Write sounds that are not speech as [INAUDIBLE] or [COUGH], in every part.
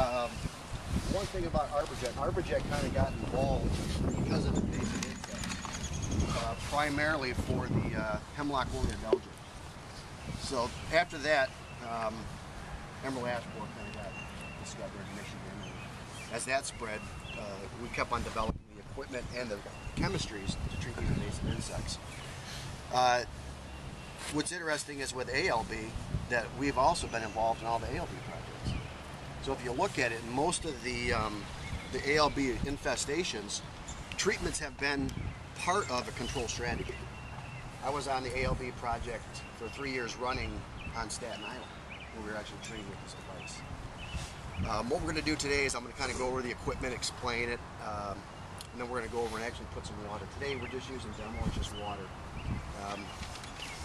Um, one thing about ArborJet, ArborJet kind of got involved because of invasive insects, uh, primarily for the uh, hemlock woolly adelgid. So after that, um, emerald ash borer kind of got discovered in Michigan. And as that spread, uh, we kept on developing the equipment and the chemistries to treat these invasive insects. Uh, what's interesting is with ALB that we've also been involved in all the ALB. So if you look at it, most of the um, the ALB infestations, treatments have been part of a control strategy. I was on the ALB project for three years running on Staten Island, where we were actually treating with this device. Um, what we're going to do today is I'm going to kind of go over the equipment, explain it, um, and then we're going to go over and actually put some water. Today we're just using demo, it's just water. Um,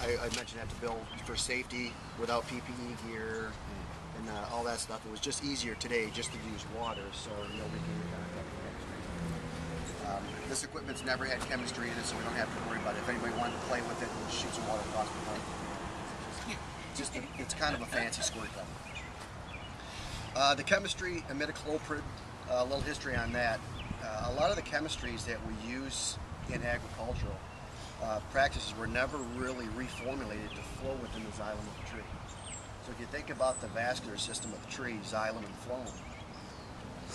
I, I, mentioned that to Bill for safety without PPE gear and uh, all that stuff. It was just easier today just to use water, so nobody can contact chemistry. Um, this equipment's never had chemistry in it, so we don't have to worry about it. If anybody wanted to play with it, we'll shoot some water across the pipe. Just, a, it's kind of a fancy squirt gun. Uh, the chemistry, imidacloprid, uh, a little history on that. Uh, a lot of the chemistries that we use in agricultural uh, practices were never really reformulated to flow within the xylem of the tree. So if you think about the vascular system of the tree, xylem and phloem,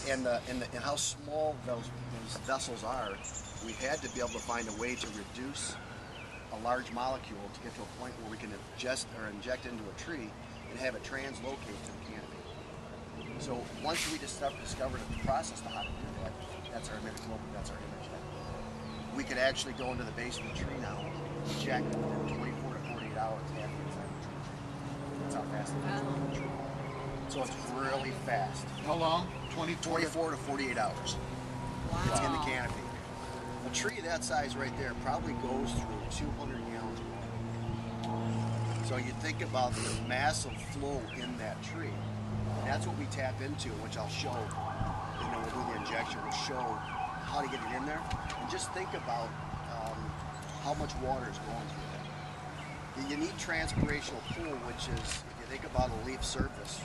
and, the, and, the, and how small those, those vessels are, we had to be able to find a way to reduce a large molecule to get to a point where we can ingest or inject into a tree and have it translocate to the canopy. So once we discovered the process to how to do that, that's our imidacloprid, that's our Imajet we could actually go into the base of the tree now, inject within 24 to 48 hours after it's on the tree. That's how fast it is on. So it's really fast. How long? 24, 24 to 48 hours. Wow. It's in the canopy. A tree that size right there probably goes through 200 gallons of water. So you think about the massive flow in that tree. And that's what we tap into, which I'll show. You know, we'll do the injection. We'll show how to get it in there. And just think about um, how much water is going through that. You need transpirational pull, which is, if you think about a leaf surface,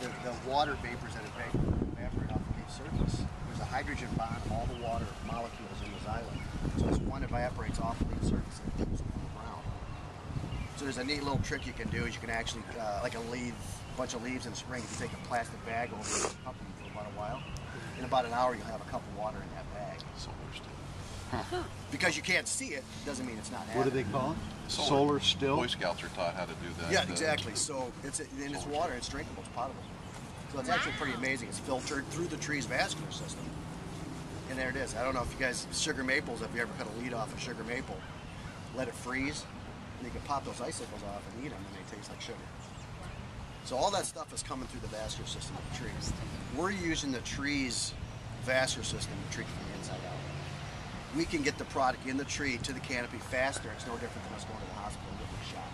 the, the water vapors that evaporate off the leaf surface, there's a hydrogen bond, all the water molecules in the xylem. So as one evaporates off the leaf surface, it comes from the ground. So there's a neat little trick you can do is you can actually, uh, like a leaf, a bunch of leaves in spring, if you take a plastic bag over it and cup them for about a while, in about an hour you'll have a cup of water in that bag. Solar still. Huh. Because you can't see it doesn't mean it's not happening. What do they call it? Solar. Solar still? Boy Scouts are taught how to do that. Yeah, uh, exactly. So it's in it's water, it's drinkable, it's potable. So it's actually pretty amazing. It's filtered through the tree's vascular system. And there it is. I don't know if you guys, sugar maples, if you ever cut a lead off a sugar maple, let it freeze, and you can pop those icicles off and eat them, and they taste like sugar. So all that stuff is coming through the vascular system of the trees. We're using the tree's vascular system to treat from the inside out. We can get the product in the tree to the canopy faster. It's no different than us going to the hospital and getting a shot.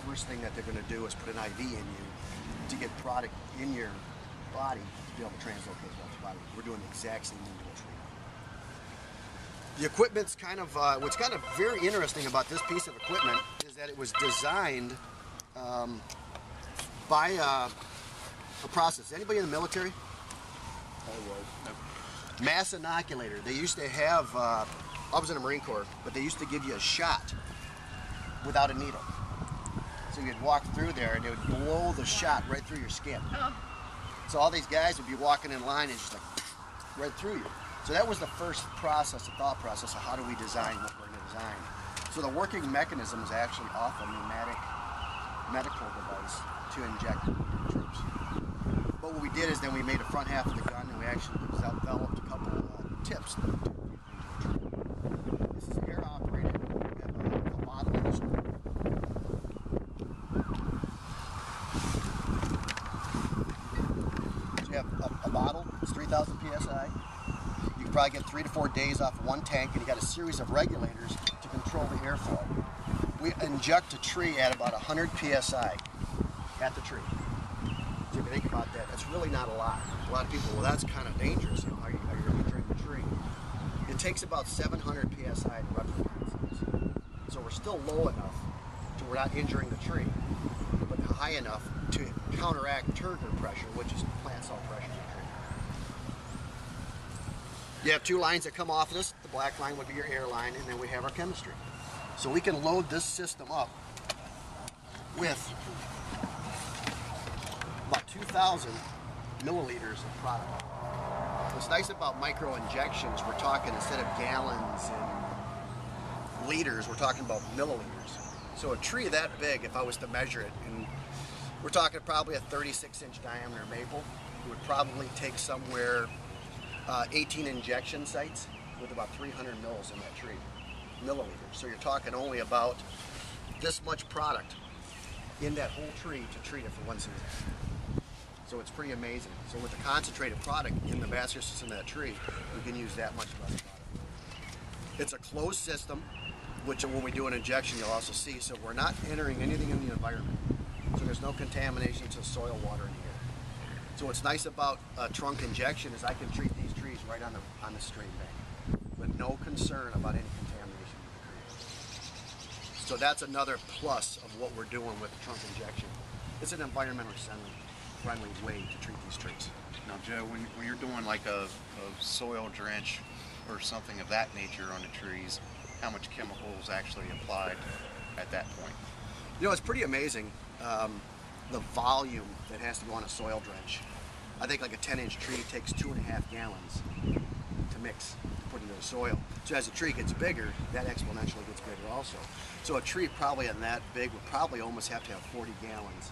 The first thing that they're going to do is put an IV in you to get product in your body to be able to translocate throughout the body. We're doing the exact same thing to a tree. The equipment's kind of, uh, what's kind of very interesting about this piece of equipment is that it was designed um, by uh, a process. Anybody in the military? I was. Mass inoculator. They used to have, uh, I was in the Marine Corps, but they used to give you a shot without a needle. So you'd walk through there and it would blow the shot right through your skin. So all these guys would be walking in line and just like right through you. So that was the first process, the thought process of how do we design what we're going to design. So the working mechanism is actually off a pneumatic medical device to inject troops. But what we did is then we made a front half of the gun and we actually developed a couple uh, tips. This is air operated. A, a in this you have a, a bottle, it's 3,000 psi. You can probably get three to four days off one tank, and you got a series of regulators to control the airflow. We inject a tree at about 100 psi at the tree. So if you think about that, that's really not a lot. A lot of people, well, that's kind of dangerous. You know, are you, are you injuring the tree? It takes about 700 psi to rupture. So we're still low enough to we're not injuring the tree, but high enough to counteract turgor pressure, which is plant cell pressure. You have two lines that come off of this. The black line would be your air line, and then we have our chemistry. So we can load this system up with about 2,000 milliliters of product. What's nice about micro injections, we're talking instead of gallons and liters, we're talking about milliliters. So a tree that big, if I was to measure it, and we're talking probably a 36 inch diameter maple, it would probably take somewhere uh, 18 injection sites with about 300 mils in that tree, milliliters. So you're talking only about this much product in that whole tree to treat it for one season. So it's pretty amazing. So with the concentrated product in the vascular system of that tree, we can use that much less product. It's a closed system, which when we do an injection, you'll also see. So we're not entering anything in the environment. So there's no contamination to soil, water, and air. So what's nice about a trunk injection is I can treat these trees right on the on the stream bank with no concern about any contamination in the trees. So that's another plus of what we're doing with the trunk injection. It's an environmentally friendly, friendly way to treat these trees. Now, Joe, when, when you're doing like a, a soil drench or something of that nature on the trees, how much chemical is actually applied at that point? You know, it's pretty amazing um, the volume that has to go on a soil drench. I think like a 10 inch tree takes two and a half gallons to mix, to put into the soil. So as the tree gets bigger, that exponentially gets bigger also. So a tree probably on that big would probably almost have to have 40 gallons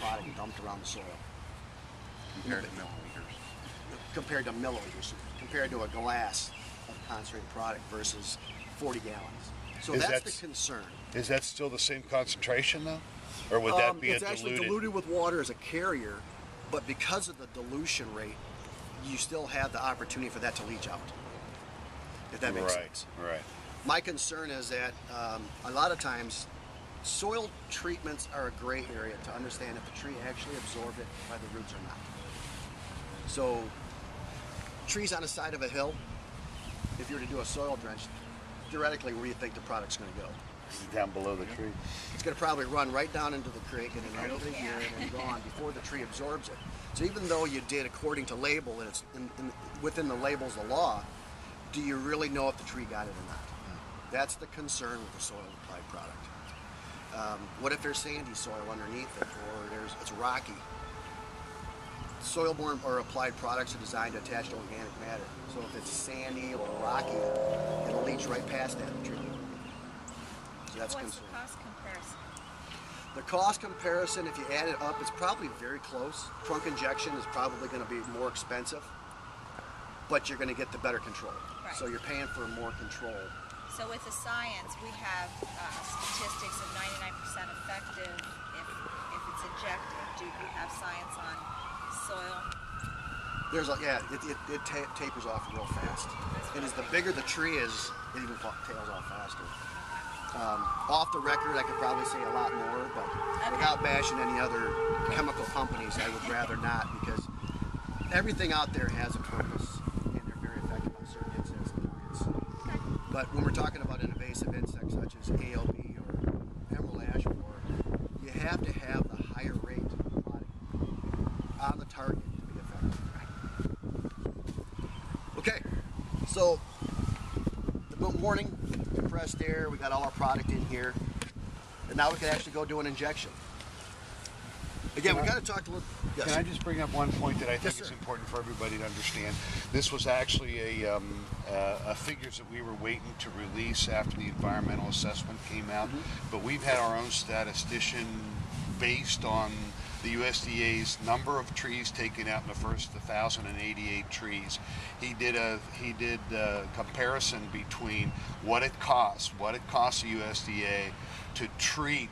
product dumped around the soil compared to milliliters. compared to milliliters, compared to a glass of concentrated product versus 40 gallons. So Is that's that- the concern. Is that still the same concentration though? Or would that Um, be it's a actually diluted? diluted with water as a carrier, but because of the dilution rate, you still have the opportunity for that to leach out. If that makes right, sense. right. My concern is that um, a lot of times soil treatments are a gray area to understand if the tree actually absorbed it by the roots or not. So, trees on the side of a hill, if you were to do a soil drench, theoretically, where do you think the product's going to go? Down below the tree. It's going to probably run right down into the creek and then right over here and then gone before the tree absorbs it. So even though you did according to label and it's in, in, within the labels of law, do you really know if the tree got it or not? Hmm. That's the concern with the soil applied product. Um, what if there's sandy soil underneath it or there's it's rocky? Soil-borne or applied products are designed to attach to organic matter. So if it's sandy or rocky, it'll leach right past that it. So that's What's the cost comparison? The cost comparison, if you add it up, it's probably very close. Trunk injection is probably going to be more expensive, but you're going to get the better control. Right. So you're paying for more control. So with the science, we have uh, statistics of 99% effective if, if it's injected. Do we have science on soil? There's a yeah, it, it, it ta- tapers off real fast. And as the bigger the tree is, it even tails off faster. Um, off the record, I could probably say a lot more, but Okay. without bashing any other chemical companies, I would rather not because everything out there has a purpose and they're very effective on certain insects and targets. But when we're talking about an invasive insect such as ALB or emerald ash borer, you have to have the higher rate of product on the target to be effective. Okay, so the morning compressed air, we got all our product in here, and now we can actually go do an injection. Again, we Can I- got to talk to. Yes. Can I just bring up one point that I think Yes, is important for everybody to understand? This was actually a, um, uh, a figures that we were waiting to release after the environmental assessment came out, Mm-hmm. but we've had our own statistician based on the USDA's number of trees taken out in the first 1,088 trees. He did a he did a comparison between what it costs, what it costs the USDA to treat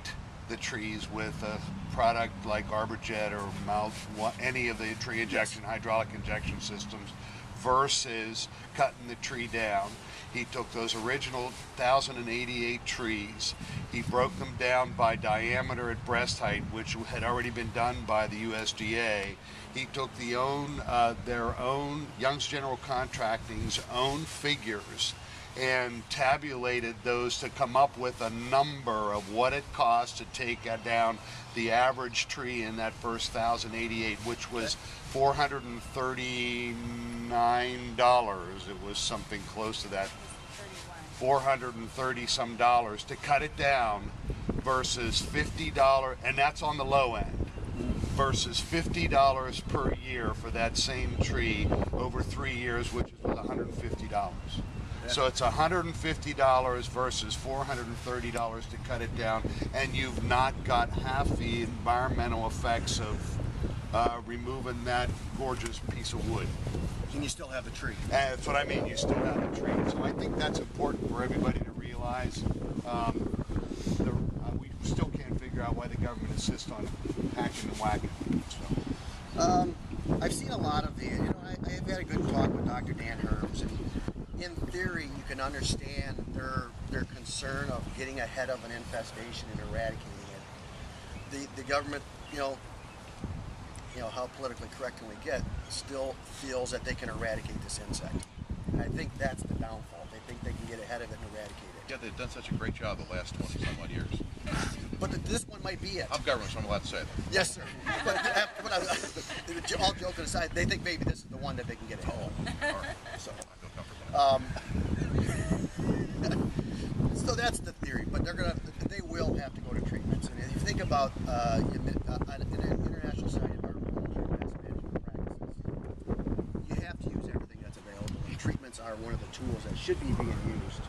the trees with a product like ArborJet or Mount, any of the tree injection, hydraulic injection systems, versus cutting the tree down. He took those original 1,088 trees, he broke them down by diameter at breast height, which had already been done by the USDA. He took the own, uh, their own Young's General Contracting's own figures and tabulated those to come up with a number of what it costs to take down the average tree in that first 1088, which was $439. It was something close to that. Thirty-one. 430 some dollars to cut it down versus $50 and that's on the low end versus $50 per year for that same tree over 3 years which is $150. So it's $150 versus $430 to cut it down and you've not got half the environmental effects of uh, removing that gorgeous piece of wood. And you still have the tree. And that's what I mean. You still have the tree. So I think that's important for everybody to realize. Um, the, uh, we still can't figure out why the government insists on hacking and whacking. So, Um, I've seen a lot of the, you know, I, I've had a good talk with Dr. Dan Herms, and in theory, you can understand their their concern of getting ahead of an infestation and eradicating it. The the government, you know, you know how politically correct can we get, still feels that they can eradicate this insect. And I think that's the downfall. They think they can get ahead of it and eradicate it. Yeah, they've done such a great job the last 20 some odd years. But th- this one might be it. I'm government, so I'm allowed to say that. Yes, sir. But, uh, but [LAUGHS] I, all joking aside, they think maybe this is the one that they can get ahead Oh, of. all right. So. I feel comfortable. now. Um, [LAUGHS] so that's the theory, but they're gonna, they will have to go to treatments. And if you think about uh, uh, an international society of practices, you have to use everything that's available. Treatments are one of the tools that should be being used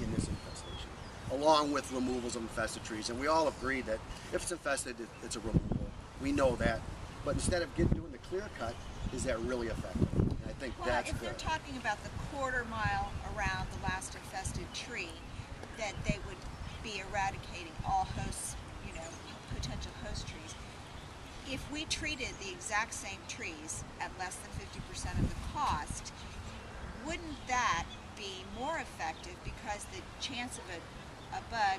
in this infestation, along with removals of infested trees. And we all agree that if it's infested, it's a removal. We know that, but instead of getting the clear cut, is that really effective? And I think Well, that's if the. they're talking about the quarter mile around the last infested tree, that they would be eradicating all hosts, you know, potential host trees. If we treated the exact same trees at less than fifty percent of the cost, wouldn't that be more effective because the chance of a, a bug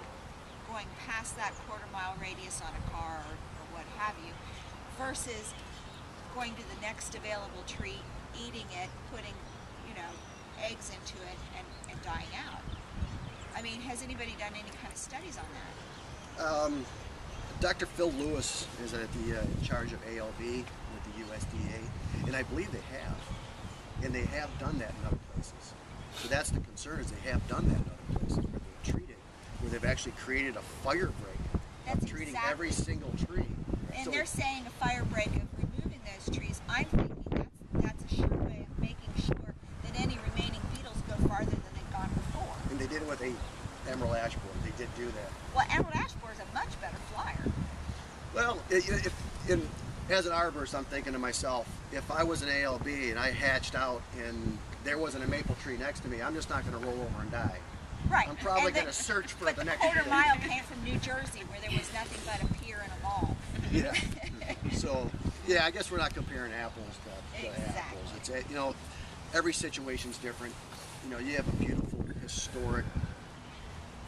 going past that quarter mile radius on a car or, or what have you versus going to the next available tree, eating it, putting, you know, eggs into it and, and dying out. I mean, has anybody done any kind of studies on that? Um, Dr. Phil Lewis is at the uh, in charge of ALB with the USDA, and I believe they have, and they have done that in other places. So that's the concern is they have done that in other places where they've treated, where they've actually created a fire break That's of treating exactly- every single tree. And So- they're saying a fire break of those trees. I'm thinking that's, that's a sure way of making sure that any remaining beetles go farther than they've gone before. and they did it with a emerald ash borer. They did do that. Well, emerald ash borer is a much better flyer. Well, if, in, as an arborist, I'm thinking to myself, if I was an ALB and I hatched out and there wasn't a maple tree next to me, I'm just not going to roll over and die. Right. I'm probably gonna search for the the next quarter mile came from New Jersey, where there was nothing but a pier and a mall. Yeah. so, yeah, I guess we're not comparing apples to, to Exactly. apples. It's a, you know, every situation's different. You know, you have a beautiful, historic,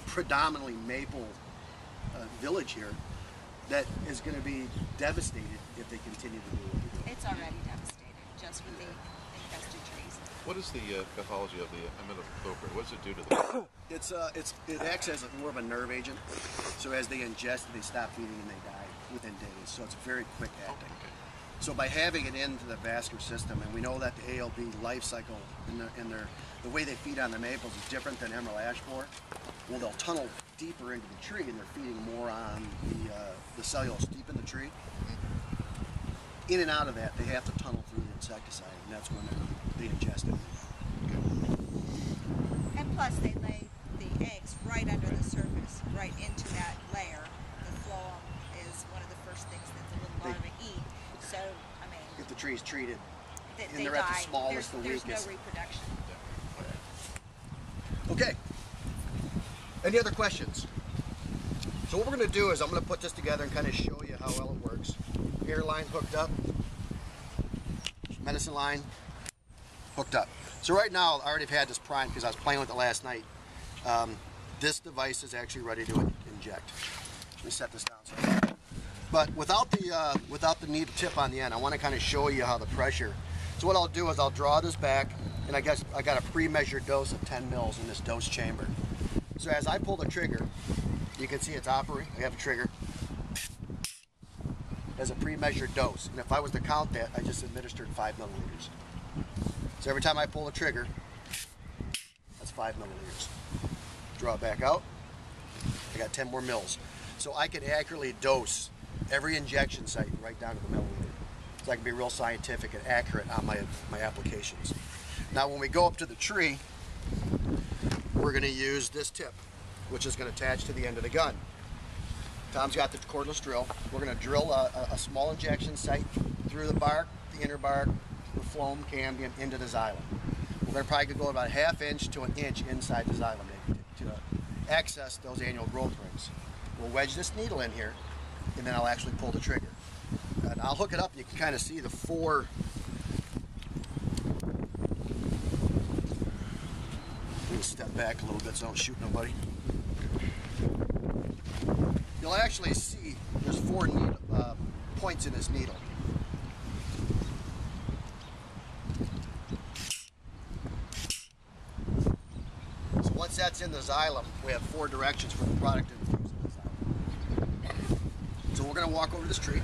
predominantly maple uh, village here that is going to be devastated if they continue to do what they're doing. It's already devastated just with the infested trees. What is the uh, pathology of the imidacloprid? What does it do to the? [COUGHS] It's uh, it's it acts as a, more of a nerve agent. So as they ingest it, they stop feeding and they die within days. So it's very quick acting. Okay. So by having it into the vascular system, and we know that the ALB life cycle in their, in their the way they feed on the maples is different than emerald ash borer. Well, they'll tunnel deeper into the tree, and they're feeding more on the uh, the cellulose deep in the tree. In and out of that, they have to tunnel through the insecticide, and that's when they ingest it. And plus, they lay the eggs right under the surface, right into that layer. The phloem is one of the first things that the little larvae eat. So, I mean, If the tree is treated, they, and they they're die. at the smallest, there's, the there's weakest. no reproduction. Okay. Any other questions? So what we're going to do is I'm going to put this together and kind of show you how well it works. Air line hooked up. Medicine line hooked up. So right now I already have had this primed because I was playing with it last night. Um, this device is actually ready to inject. Let me set this down. So. But without the uh, without the needle tip on the end, I want to kind of show you how the pressure. So what I'll do is I'll draw this back and I guess I got a pre-measured dose of 10 mils in this dose chamber. So as I pull the trigger, you can see it's operating. I have a trigger as a pre-measured dose, and if I was to count that, I just administered five milliliters. So every time I pull the trigger, that's five milliliters. Draw it back out. I got 10 more mils. So I can accurately dose every injection site right down to the milliliter. So I can be real scientific and accurate on my, my applications. Now when we go up to the tree, we're gonna use this tip, which is gonna attach to the end of the gun. Tom's got the cordless drill. We're gonna drill a, a, small injection site through the bark, the inner bark, the phloem, cambium, into the xylem. We're gonna probably go about a half inch to an inch inside the xylem to, to access those annual growth rings. We'll wedge this needle in here, and then I'll actually pull the trigger. And I'll hook it up. You can kind of see the four. Step back a little bit so I don't shoot nobody. You'll actually see there's four uh, points in this needle. So once that's in the xylem, we have four directions for the product to infuse in the xylem. We're gonna walk over this tree.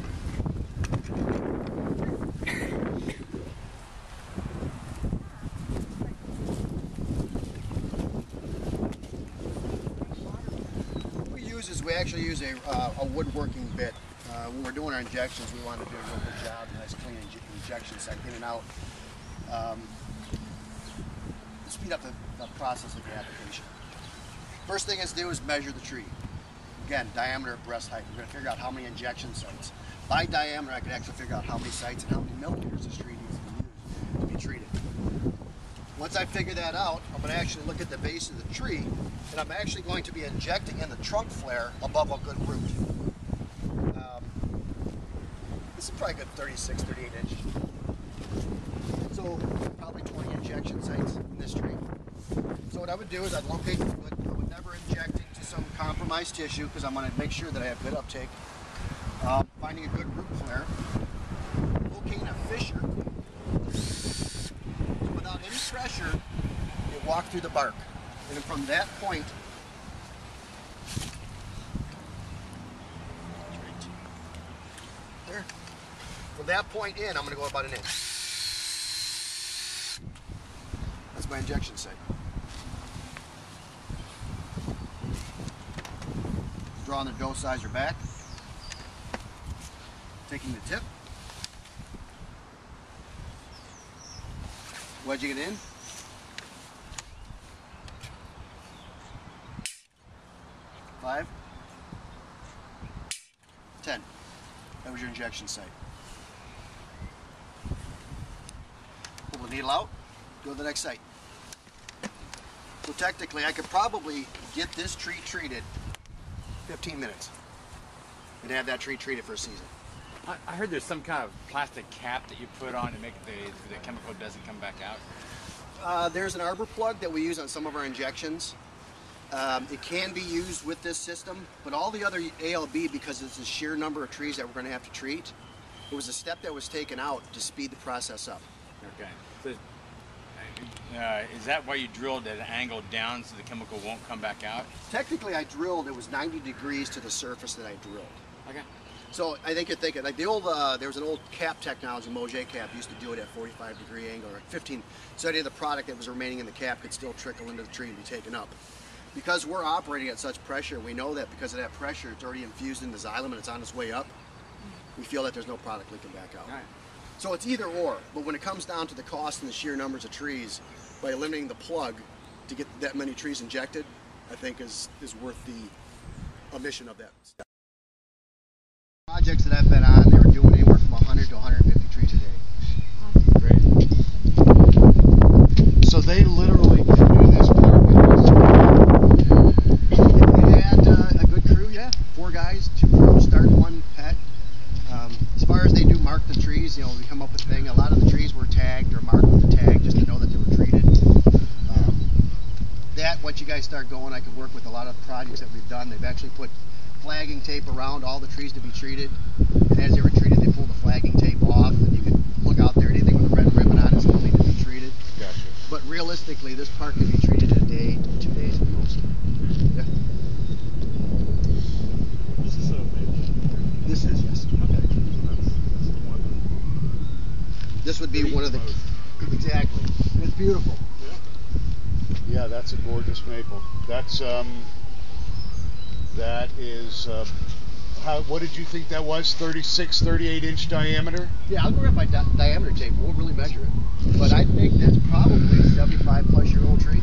What we use is we actually use a, uh, a woodworking bit. Uh, when we're doing our injections, we want to do a real good job, nice clean inje- injection site in and out. Um, speed up the, the process of the application. First thing is to do is measure the tree. Again, diameter of breast height. We're going to figure out how many injection sites. By diameter, I can actually figure out how many sites and how many milliliters this tree needs to be used to be treated. Once I figure that out, I'm going to actually look at the base of the tree, and I'm actually going to be injecting in the trunk flare above a good root. Um, this is probably a good 36, 38 inch. So probably 20 injection sites in this tree. So what I would do is I'd locate the foot. I would never inject into some tissue because I'm going to make sure that I have good uptake. Uh, finding a good root flare. Locating a fissure. So without any pressure, you walk through the bark. And from that point, there. From that point in, I'm going to go about an inch. That's my injection site. Drawing the dose sizer back. Taking the tip. Wedging it in. Five. Ten. That was your injection site. Pull the needle out. Go to the next site. So technically, I could probably get this tree treated 15 minutes and have that tree treated for a season. I, I heard there's some kind of plastic cap that you put on to make the the chemical doesn't come back out. Uh, there's an arbor plug that we use on some of our injections. Um, it can be used with this system, but all the other ALB, because it's the sheer number of trees that we're going to have to treat, it was a step that was taken out to speed the process up. Okay. Uh, is that why you drilled at an angle down so the chemical won't come back out? Technically, I drilled, it was 90 degrees to the surface that I drilled. Okay. So I think you're thinking like the old uh, there was an old cap technology, Mauget cap used to do it at 45 degree angle or 15. So any of the product that was remaining in the cap could still trickle into the tree and be taken up. Because we're operating at such pressure, we know that because of that pressure, it's already infused in the xylem and it's on its way up. We feel that there's no product leaking back out. So it's either or. But when it comes down to the cost and the sheer numbers of trees, by eliminating the plug to get that many trees injected, I think is is worth the omission of that. Projects that I've been on, they were doing anywhere from 100 to 150 trees a day. Great. So they literally can do this part. We had uh, a good crew, yeah. Four guys, two crews, start one pet. Um, as far as they do mark the trees, you know, we come up with a thing. A lot of the trees were tagged or marked with a tag just to know that they were treated. Um, that, once you guys start going, I could work with a lot of projects that we've done. They've actually put flagging tape around all the trees to be treated. And as they were treated, they pulled the flagging tape off, and you could look out there. Anything with a red ribbon on is still needed to be treated. Gotcha. But realistically, this park can be treated in a day, two days at most. Yeah. This is a maple. This is yes. Okay. So that's, that's the one. This would be one of the most. exactly. It's beautiful. Yeah, that's a gorgeous maple. That's um, that is uh, how. What did you think that was? 36, 38 inch diameter. Yeah, I'll go around by di- diameter tape. We'll really measure it. But I think that's probably 75 plus year old tree.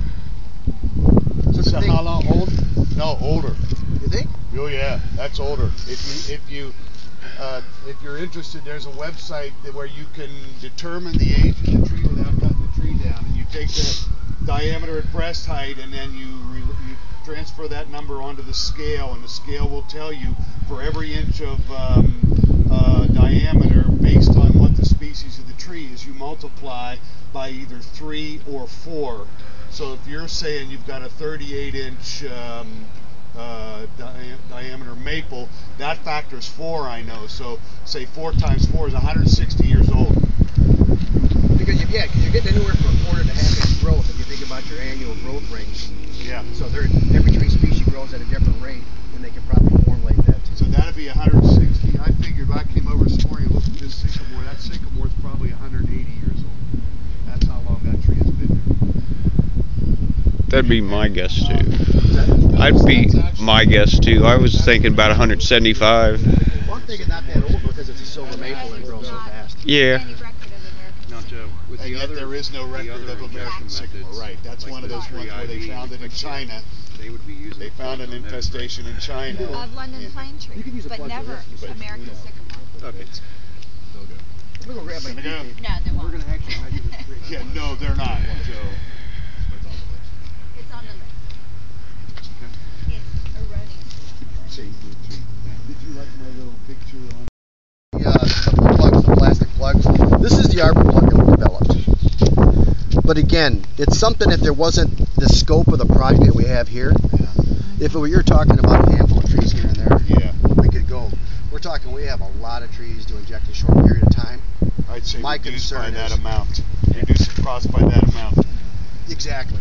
So, So how long old? No, older. You think? Oh yeah, that's older. If you if you uh, if you're interested, there's a website where you can determine the age of the tree without cutting the tree down, and you take the diameter at breast height, and then you you transfer that number onto the scale, and the scale will tell you for every inch of um, uh, diameter based on what the species of the tree is. You multiply by either three or four. So if you're saying you've got a 38 inch um, uh, di- diameter maple, that factors four, I know. So say four times four is 160 years old. Because you, yeah, 'cause you're getting anywhere from a quarter to half inch growth if you think about your annual growth rates. Yeah. So they're, every tree species grows at a different rate, and they can probably formulate that. So that'd be 160. I figured I came over this morning and looked at this sycamore. That sycamore is probably 180 years old. That's how long that tree has been there. That'd be my guess too. That- I'd be my guess too. I was thinking about 175. Well, I'm thinking not that old because it's a silver maple that grows so fast. Yeah. Any record of American Now, Joe, with And the yet other, there is no record of American injection sycamore. methods, Right. That's like one of those ones where they found it in China. They would be using. They found an plug on those, right? infestation in China. of London Yeah. plane tree, You could use a but never American Yeah. sycamore. Okay. We're gonna grab my Gonna go. tape. No, they We're won't. gonna actually [LAUGHS] measure this tree. Yeah, no, they're not, Joe. It's on the list. It's erroneous. See, did you like my little picture on? The, uh, the plugs, the plastic plugs. This is the arbor plug that we developed. But again, it's something if there wasn't the scope of the project that we have here, if it were, you're talking about a handful of trees here and there, Yeah, we could go. We're talking, we have a lot of trees to inject in a short period of time. I'd say My reduce by concern that is- amount. Reduce the cost by that amount. Exactly,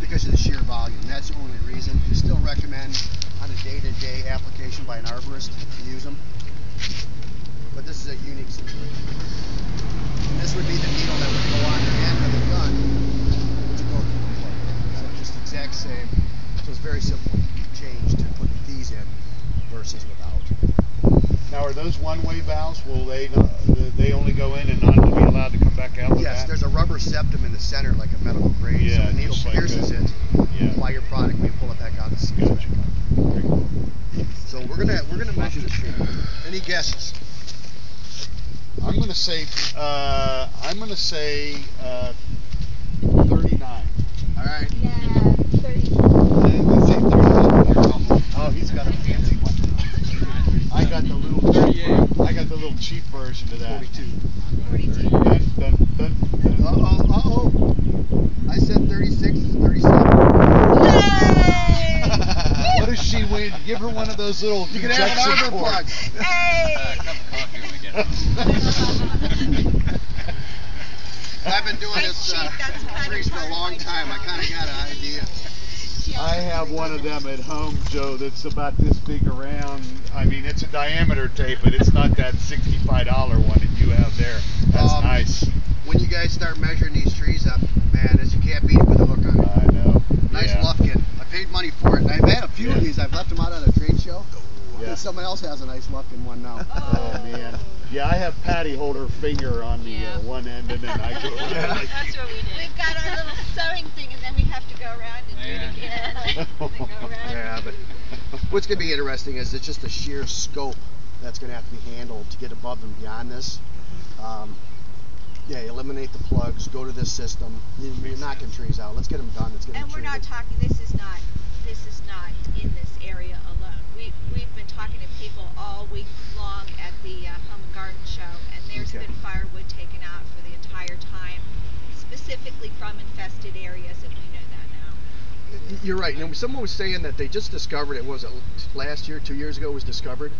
because of the sheer volume. That's the only reason. We still recommend on a day-to-day application by an arborist to use them. But this is a unique situation. And This would be the needle that would go on the end of the gun to go through the plug. So just exact same. So it's very simple change to put these in versus without. Now, are those one-way valves? Will they not, they only go in and not be allowed to come back out Yes, there's a rubber septum in the center like a medical grade. so Yeah, the needle like pierces it. yeah. Apply your product, you pull it back out, it seals back Gotcha. Very cool. So we're gonna we're gonna measure the tree. Any guesses? I'm gonna say, uh, I'm gonna say, uh. All right. Yeah, thirty. Let's say 39. Oh, he's got a fancy one. I got the little, 38. I got the little cheap version of that. 42. Forty-two. Dun, dun, dun, dun. Uh oh, uh oh. I said 36 is 37. [LAUGHS] What does she win? Give her one of those little You can have an injection arbor plug. ports. [LAUGHS] Hey! [LAUGHS] I've been doing this uh, Chief, that's kind of trees for a long time. I kind of got an idea. I have one of them at home, Joe, that's about this big around. I mean, it's a diameter tape, but it's not that $65 one that you have there. That's Um, nice. When you guys start measuring these trees up, man, is you can't beat it with a hook on it. I know. Nice yeah. Lufkin. I paid money for it, and I've had a few of these. I've left them out on a trade show. Yeah. Someone else has a nice Lufkin one now. Oh man. Yeah, I have Patty hold her finger on the Yeah. uh, one end, and then I just. [LAUGHS] That's what we did. We've got our little sewing thing, and then we have to go around and do it again. [LAUGHS] They go around Yeah, but what's going to be interesting is it's just the sheer scope that's going to have to be handled to get above and beyond this. Um, yeah, eliminate the plugs, go to this system. You- You're knocking trees out. Let's get them done. Let's get them And we're not talking, this is not, this is not in this area alone. We, we've been talking to people all week long at the uh, Home and Garden Show, and there's Okay. been firewood taken out for the entire time, specifically from infested areas, and we know that now. Y- You're right. You know, someone was saying that they just discovered it. Was it last year, two years ago? It was discovered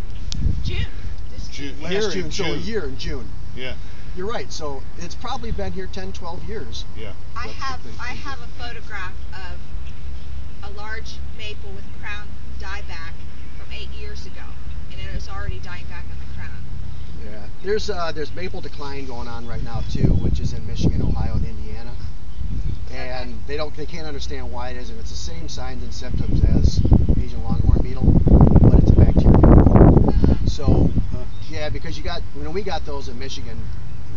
June. This June, last here in June. So a June. year in June. Yeah. you're right. So it's probably been here 10, 12 years. Yeah. I that's the have thing. I have a photograph of a large maple with crown dieback from eight years ago, and it was already dying back on the crown. Yeah. There's uh, there's maple decline going on right now too, which is in Michigan, Ohio, and Indiana. And they don't they can't understand why it is, and it's the same signs and symptoms as Asian longhorn beetle, but it's a bacteria. Uh, So yeah, because you got when we got those in Michigan,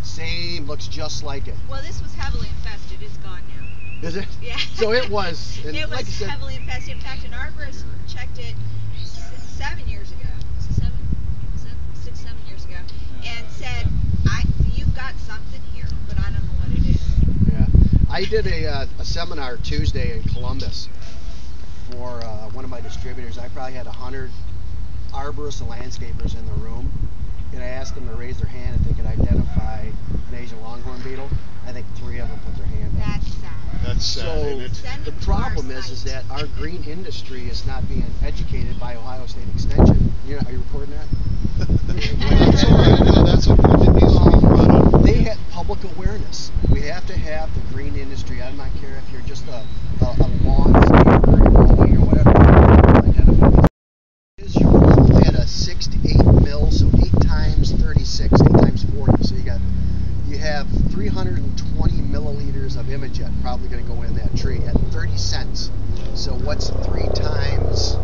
same looks just like it. well, this was heavily infested. It's gone now. Is it? Yeah. So it was. [LAUGHS] And it was like said, heavily infested. In fact, an arborist checked it seven years ago. Was it seven? Seven, six, seven years ago, and said, "I, you've got something here, but I don't know what it is." Yeah, I did a, uh, a seminar Tuesday in Columbus for uh, one of my distributors. I probably had a hundred arborists and landscapers in the room, and I asked them to raise their hand if they could identify an Asian longhorn beetle. I think three of them put their hand up. That's sad. That's sad. So and the them to our problem is, is that our green industry is not being educated by Ohio State Extension. You're not, are you recording that? [LAUGHS] that's all right. No, that's okay. They had public awareness. We have to have the green industry. I don't care if you're just a, a, a landscaper or or whatever. Is your low at a six to eight mil, so eight times thirty-six, eight times forty. So you got you have 320 milliliters of Imajet probably going to go in that tree at 30 cents. So what's three times?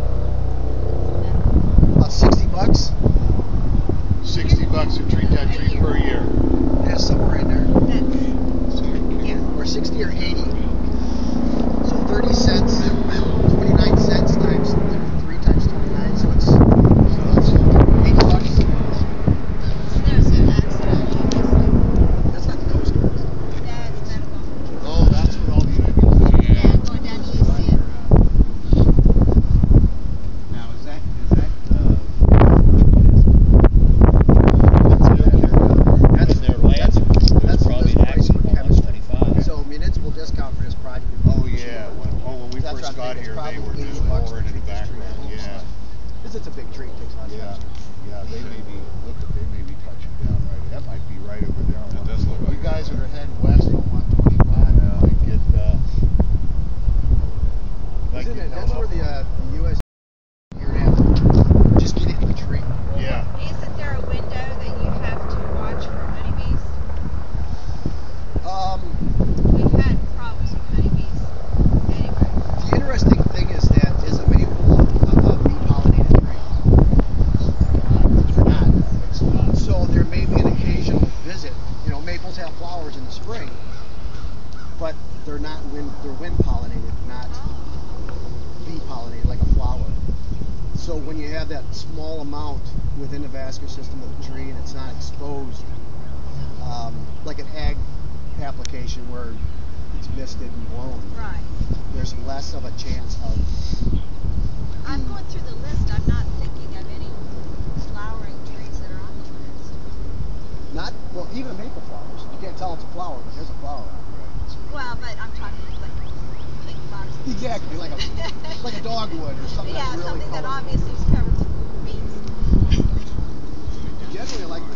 Even maple flowers. You can't tell it's a flower, but there's a flower. Well, but I'm talking like like flowers. Exactly, like a [LAUGHS] like a dogwood or something yeah, really something that obviously is covered with bees. Generally, I like